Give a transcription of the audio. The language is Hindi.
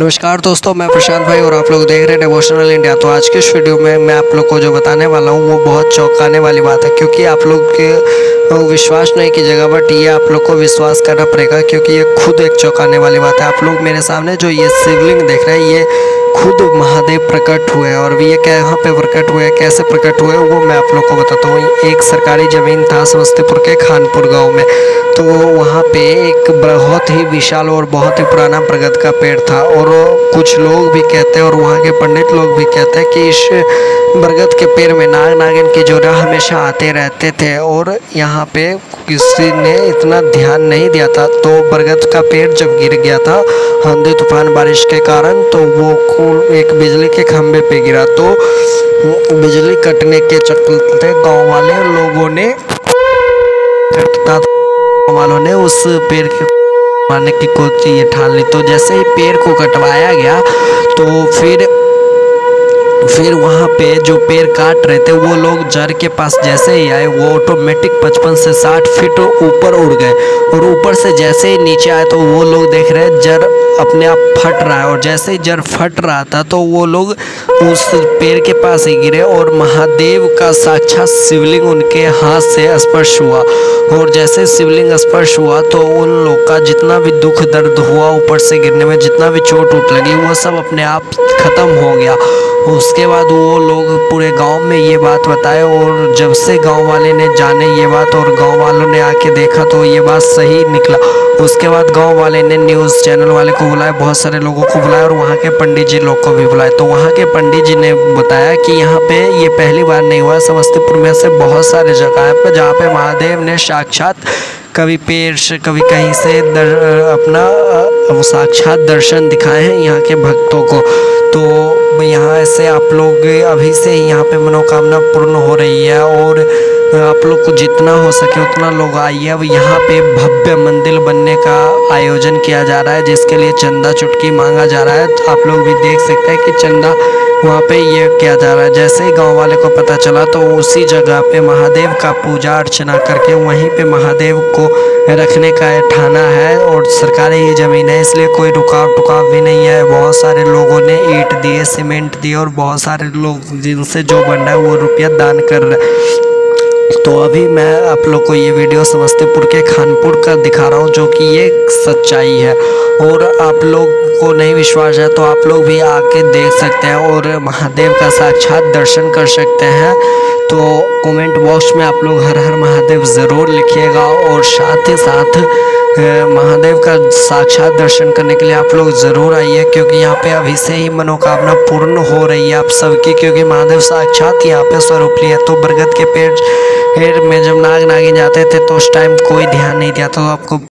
नमस्कार दोस्तों, मैं प्रशांत भाई और आप लोग देख रहे हैं डिवोशनल इंडिया तो आज के इस वीडियो में मैं आप लोग को जो बताने वाला हूँ, वो बहुत चौंकाने वाली बात है, क्योंकि आप लोग के विश्वास नहीं की कीजिएगा बट ये आप लोग को विश्वास करना पड़ेगा, क्योंकि ये खुद एक चौंकाने वाली बात है। आप लोग मेरे सामने जो ये शिवलिंग देख रहे हैं, ये खुद महादेव प्रकट हुए और ये कहाँ पे प्रकट हुए कैसे प्रकट हुए वो मैं आप लोग को बताता हूँ। एक सरकारी ज़मीन था समस्तीपुर के खानपुर गाँव में तो वहाँ पे एक बहुत ही विशाल और बहुत ही पुराना प्रगत का पेड़ था, और कुछ लोग भी कहते हैं, और वहाँ के पंडित लोग भी कहते हैं कि इस बरगद के पेड़ में नाग नागिन के जोड़ा हमेशा आते रहते थे, और यहाँ पे किसी ने इतना ध्यान नहीं दिया था। तो बरगद का पेड़ जब गिर गया था आंधी तूफ़ान बारिश के कारण तो वो एक बिजली के खंभे पे गिरा। तो बिजली कटने के चलते गाँव वाले लोगों ने कटता वालों ने उस पेड़ के मारने की कोशिश ये ठान ली। तो जैसे ही पेड़ को कटवाया गया तो फिर फिर वहाँ पे जो पेड़ काट रहे थे, वो लोग जर के पास जैसे ही आए, वो ऑटोमेटिक 55 से 60 फीट ऊपर उड़ गए। और ऊपर से जैसे ही नीचे आए तो वो लोग देख रहे हैं, जड़ अपने आप फट रहा है। और जैसे ही जड़ फट रहा था तो वो लोग उस पेड़ के पास ही गिरे और महादेव का साक्षात शिवलिंग उनके हाथ से स्पर्श हुआ। और जैसे शिवलिंग स्पर्श हुआ तो उन लोग का जितना भी दुख दर्द हुआ ऊपर से गिरने में, जितना भी चोट उठ लगी, वो सब अपने आप ख़त्म हो गया। उसके बाद वो लोग पूरे गाँव में ये बात बताए और जब से गाँव वाले ने जाने ये बात और गाँव वालों ने आके देखा तो ये बात सही निकला। उसके बाद गाँव वाले ने न्यूज़ चैनल वाले को बुलाया बहुत सारे लोगों को बुलाया और वहाँ के पंडित जी लोग को भी बुलाया। तो वहाँ के पंडित जी ने बताया कि यहाँ पे ये पहली बार नहीं हुआ। समस्तीपुर में से बहुत सारे जगह पर जहाँ पे महादेव ने साक्षात कभी पेड़ से कभी कहीं से दर, अपना साक्षात दर्शन दिखाए हैं यहाँ के भक्तों को। तो यहाँ से आप लोग अभी से ही यहाँ पे मनोकामना पूर्ण हो रही है और आप लोग को जितना हो सके उतना लोग आइए। अब यहाँ पे भव्य मंदिर बनने का आयोजन किया जा रहा है, जिसके लिए चंदा चुटकी मांगा जा रहा है। तो आप लोग भी देख सकते हैं कि चंदा वहाँ पे ये किया जा रहा है जैसे ही गाँव वाले को पता चला तो उसी जगह पे महादेव का पूजा अर्चना करके वहीं पे महादेव को रखने का ठाना है और सरकारी ये ज़मीन है, इसलिए कोई रुकाव टुकाव भी नहीं है। बहुत सारे लोगों ने ईट दिए, सीमेंट दिए और बहुत सारे लोग जिनसे जो बन रहा है वो रुपया दान कर रहे तो अभी मैं आप लोग को ये वीडियो समस्तीपुर के खानपुर का दिखा रहा हूँ, जो कि ये सच्चाई है। और आप लोग को नहीं विश्वास है तो आप लोग भी आके देख सकते हैं और महादेव का साक्षात दर्शन कर सकते हैं। तो कमेंट बॉक्स में आप लोग हर हर महादेव ज़रूर लिखिएगा और साथ ही साथ महादेव का साक्षात दर्शन करने के लिए आप लोग ज़रूर आइए, क्योंकि यहाँ पे अभी से ही मनोकामना पूर्ण हो रही है आप सबकी, क्योंकि महादेव साक्षात यहाँ पे स्वरूप लिया तो बरगद के पेड़ पेड़ में जब नाग नागिन जाते थे तो उस टाइम कोई ध्यान नहीं दिया तो आपको